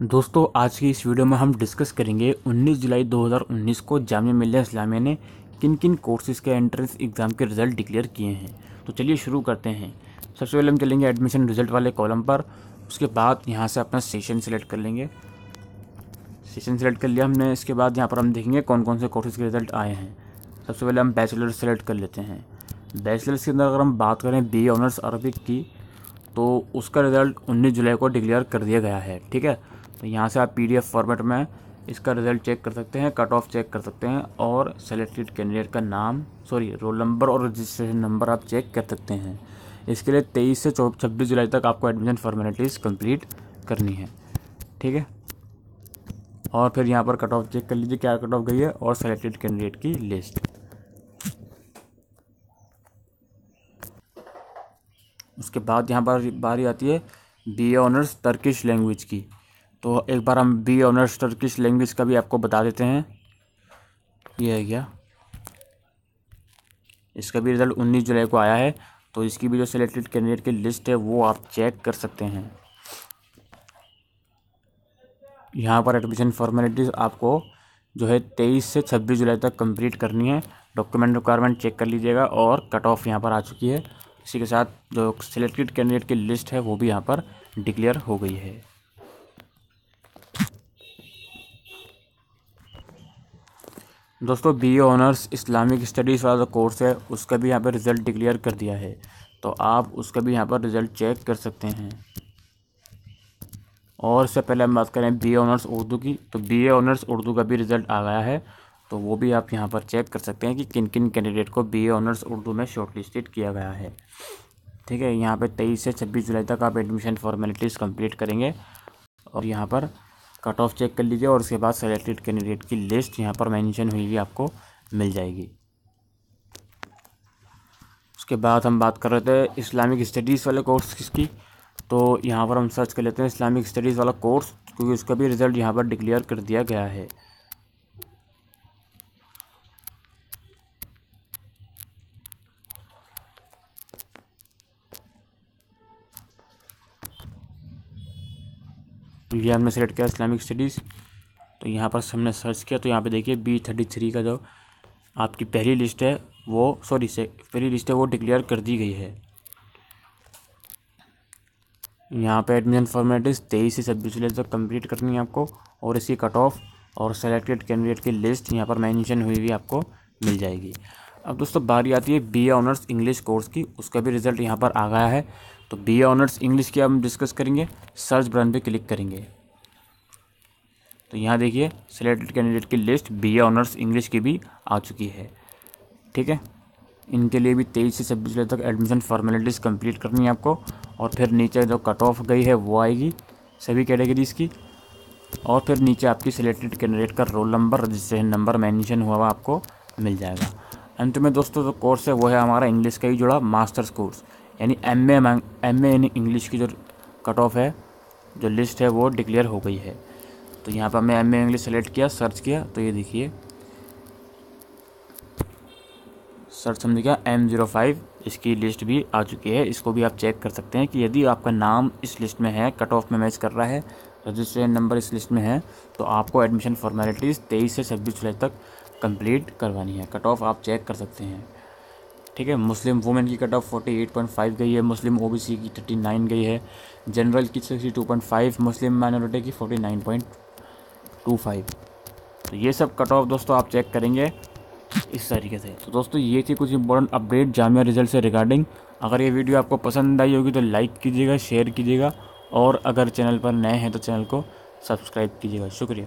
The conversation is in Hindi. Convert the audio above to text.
दोस्तों, आज की इस वीडियो में हम डिस्कस करेंगे 19 जुलाई 2019 को जामिया मिल्लिया इस्लामिया ने किन किन कोर्सेज़ के एंट्रेंस एग्ज़ाम के रिज़ल्ट डिक्लेयर किए हैं। तो चलिए शुरू करते हैं। सबसे पहले हम चलेंगे एडमिशन रिज़ल्ट वाले कॉलम पर। उसके बाद यहाँ से अपना सेशन सेलेक्ट कर लेंगे। सेशन सेलेक्ट कर लिया हमने। इसके बाद यहाँ पर हम देखेंगे कौन कौन से कोर्सेज़ के रिज़ल्ट आए हैं। सबसे पहले हम बैचलर सेलेक्ट कर लेते हैं। बैचलर्स के अंदर अगर हम बात करें बी ऑनर्स अरबिक की तो उसका रिज़ल्ट 19 जुलाई को डिक्लेयर कर दिया गया है। ठीक है? तो यहाँ से आप पीडीएफ फॉर्मेट में इसका रिज़ल्ट चेक कर सकते हैं कट ऑफ़ चेक कर सकते हैं और सेलेक्टेड कैंडिडेट का नाम सॉरी रोल नंबर और रजिस्ट्रेशन नंबर आप चेक कर सकते हैं। इसके लिए तेईस से छब्बीस जुलाई तक आपको एडमिशन फॉर्मेलिटीज़ कंप्लीट करनी है। ठीक है? और फिर यहाँ पर कट ऑफ़ चेक कर लीजिए, क्या कट ऑफ़ गई है? और सेलेक्टेड कैंडिडेट की लिस्ट उसके बाद यहाँ पर बारी आती है बी ऑनर्स टर्किश लैंग्वेज की। तो एक बार हम बी ऑनर्स टर्किश लैंग्वेज का भी आपको बता देते हैं। ये है क्या? इसका भी रिज़ल्ट उन्नीस जुलाई को आया है तो इसकी भी जो सिलेक्टेड कैंडिडेट की लिस्ट है, वो आप चेक कर सकते हैं। यहाँ पर एडमिशन फॉर्मेलिटीज़ आपको जो है तेईस से छब्बीस जुलाई तक कंप्लीट करनी है। डॉक्यूमेंट रिक्वायरमेंट चेक कर लीजिएगा और कट ऑफ़ यहाँ पर आ चुकी है। इसी के साथ जो सिलेक्टेड कैंडिडेट की लिस्ट है, वो भी यहाँ पर डिक्लेयर हो गई है। दोस्तों बी ऑनर्स इस्लामिक स्टडीज़ वाला कोर्स है, उसका भी यहाँ पर रिज़ल्ट डिक्लेयर कर दिया है। तो आप उसका भी यहाँ पर रिज़ल्ट चेक कर सकते हैं। और इससे पहले हम बात करें बी ऑनर्स उर्दू की तो बी ऑनर्स उर्दू का भी रिज़ल्ट आ गया है। तो वो भी आप यहाँ पर चेक कर सकते हैं कि किन किन कैंडिडेट को बी ऑनर्स उर्दू में शॉर्ट लिस्टेड किया गया है। ठीक है, यहाँ पर तेईस से छब्बीस जुलाई तक आप एडमिशन फॉर्मेलिटीज़ कंप्लीट करेंगे। और यहाँ पर कट ऑफ़ चेक कर लीजिए और उसके बाद सेलेक्टेड कैंडिडेट की लिस्ट यहाँ पर मैंशन हुई हुई आपको मिल जाएगी। उसके बाद हम बात कर रहे थे इस्लामिक स्टडीज़ वाले कोर्स किसकी? तो यहाँ पर हम सर्च कर लेते हैं इस्लामिक स्टडीज़ वाला कोर्स क्योंकि उसका भी रिज़ल्ट यहाँ पर डिक्लेयर कर दिया गया है। ये हमने सेलेक्ट किया इस्लामिक स्टडीज़ तो यहाँ पर हमने सर्च किया तो यहाँ पे देखिए बी थर्टी थ्री का जो आपकी पहली लिस्ट है, वो सॉरी से, पहली लिस्ट है, वो डिक्लेयर कर दी गई है। यहाँ पे एडमिशन फॉर्मेलिटीज़ तेईस से छब्बीस जुलाई तक कंप्लीट करनी है आपको, और इसकी कट ऑफ़ और सेलेक्टेड कैंडिडेट की लिस्ट यहाँ पर मैंशन हुई हुई आपको मिल जाएगी। अब दोस्तों, बारी आती है बी ऑनर्स इंग्लिश कोर्स की। उसका भी रिज़ल्ट यहाँ पर आ गया है। तो बी ए ऑनर्स इंग्लिश की हम डिस्कस करेंगे। सर्च बटन पे क्लिक करेंगे। तो यहाँ देखिए सिलेक्टेड कैंडिडेट की लिस्ट बी ऑनर्स इंग्लिश की भी आ चुकी है। ठीक है? इनके लिए भी तेईस से छब्बीस जुलाई तक एडमिशन फॉर्मेलिटीज़ कंप्लीट करनी है आपको। और फिर नीचे जो कट ऑफ़ गई है, वो आएगी सभी कैटेगरीज़ की। और फिर नीचे आपकी सिलेक्टेड कैंडिडेट का roll number registration number mention हुआ हुआ आपको मिल जाएगा। अंत में दोस्तों, जो कोर्स है, वो है हमारा इंग्लिश का ही जुड़ा मास्टर्स कोर्स यानी M A M A English की जो कट ऑफ़ है, जो लिस्ट है, वो डिक्लेयर हो गई है. तो यहाँ पर हमने एम ए इंग्लिश सेलेक्ट किया सर्च किया तो ये देखिए. सर्च हमने किया एम ज़ीरो फाइव इसकी लिस्ट भी आ चुकी है. इसको भी आप चेक कर सकते हैं कि यदि आपका नाम इस लिस्ट में है कट ऑफ़ में मैच कर रहा है, रजिस्ट्रेशन नंबर इस लिस्ट में है तो आपको एडमिशन फॉर्मेलिटीज़ तेईस से छब्बीस जुलाई तक कंप्लीट करवानी है। कट ऑफ़ आप चेक कर सकते हैं। ठीक है मुस्लिम वुमेन की cut off forty eight point five गई है मुस्लिम ओबीसी की थर्टी नाइन गई है जनरल की sixty two point five Muslim minority की forty nine point two five तो ये सब कट ऑफ़ दोस्तों आप चेक करेंगे इस तरीके से। तो दोस्तों ये थी कुछ इंपॉर्टेंट अपडेट जामिया रिज़ल्ट से रिगार्डिंग अगर ये वीडियो आपको पसंद आई होगी तो लाइक कीजिएगा शेयर कीजिएगा, और अगर चैनल पर नए हैं तो चैनल को सब्सक्राइब कीजिएगा। शुक्रिया।